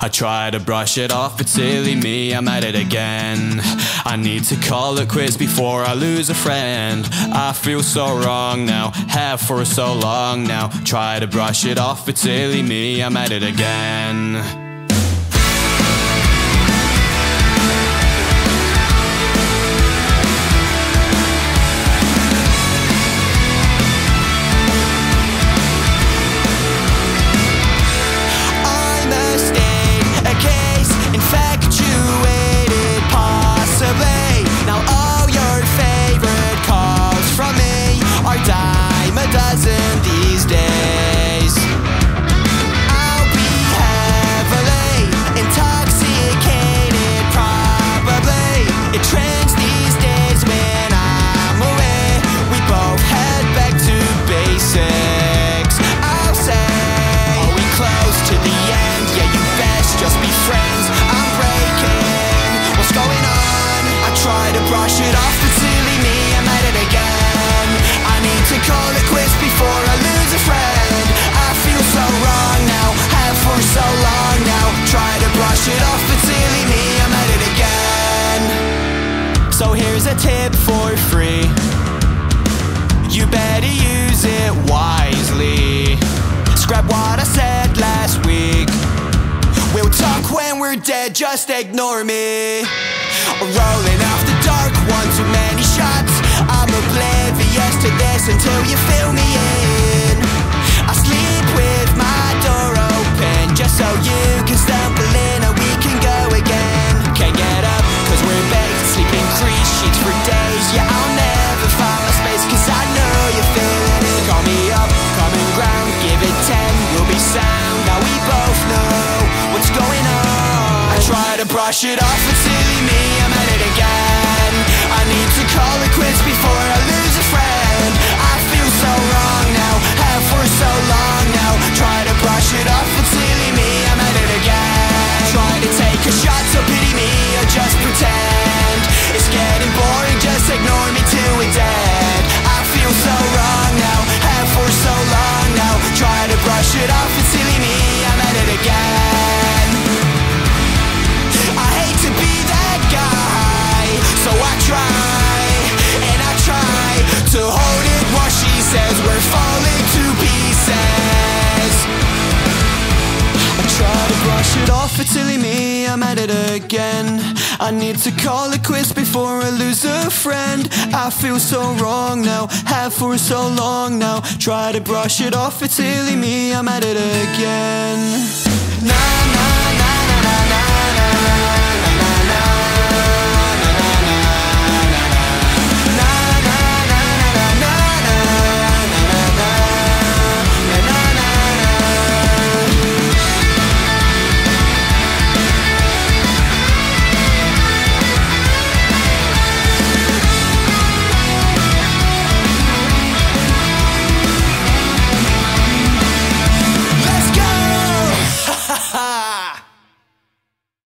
I try to brush it off, but silly me, I'm at it again. I need to call it quits before I lose a friend. I feel so wrong now, have for so long now. Try to brush it off, but silly me, I'm at it again. Brush it off, but silly me, I'm at it again. I need to call it quits before I lose a friend. I feel so wrong now, have for so long now. Try to brush it off, but silly me, I'm at it again. So here's a tip for free. You better use it wisely. Scrap what I said last week. We'll talk when we're dead, just ignore me. Rolling after dark, oblivious to this until you fill me in. I sleep with my door open, just so you can stumble in and we can go again. Can't get up, cause we're baked, sleeping crease sheets for days. Yeah, I'll never find my space, cause I know you're feeling it. Call me up, common ground, give it 10, we'll be sound. Now we both know what's going on. I try to brush it off, it's silly me, I'm at it again. I need to call it quits before I lose a friend. I feel so wrong now, have for so long now. Try to brush it off, it's silly me, I'm at it again.